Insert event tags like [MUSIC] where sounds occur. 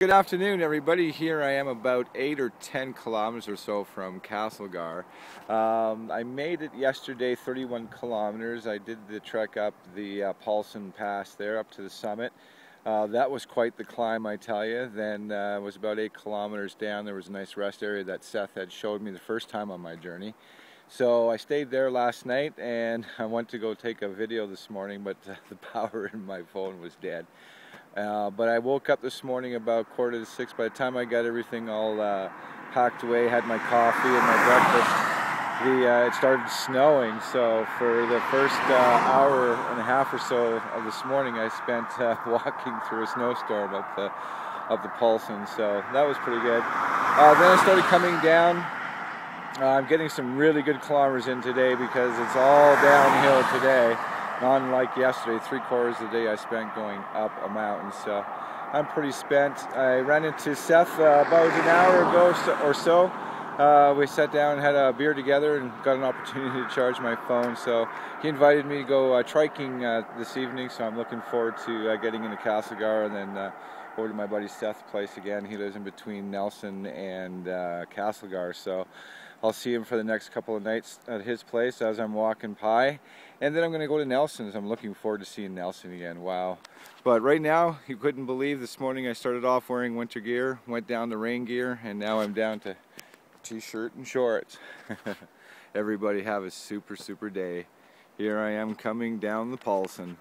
Good afternoon, everybody. Here I am about 8 or 10 kilometers or so from Castlegar. Um, I made it yesterday 31 kilometers. I did the trek up the uh, Paulson Pass there up to the summit. Uh, that was quite the climb, I tell you. Then uh, it was about 8 kilometers down. There was a nice rest area that Seth had showed me the first time on my journey. So I stayed there last night and [LAUGHS] I went to go take a video this morning, but [LAUGHS] the power in my phone was dead. Uh, but I woke up this morning about quarter to six. By the time I got everything all uh, packed away, had my coffee and my breakfast, the uh, it started snowing. So for the first uh, hour and a half or so of this morning, I spent uh, [LAUGHS] walking through a snowstorm up the up the Paulson. So that was pretty good. Uh, then I started coming down. I'm getting some really good kilometers in today because it's all downhill today. Unlike yesterday, three quarters of the day I spent going up a mountain, so I'm pretty spent. I ran into Seth uh, about an hour ago or so. Uh, we sat down and had a beer together and got an opportunity to charge my phone. So he invited me to go uh, triking uh, this evening, so I'm looking forward to uh, getting into Castlegar and then uh, over to my buddy Seth's place again. He lives in between Nelson and Castlegar, so I'll see him for the next couple of nights at his place as I'm walking by. And then I'm going to go to Nelson's. I'm looking forward to seeing Nelson again. Wow. But right now, you couldn't believe this morning I started off wearing winter gear, went down to rain gear, and now I'm down to t-shirt and shorts. [LAUGHS] Everybody have a super, super day. Here I am coming down the Paulson.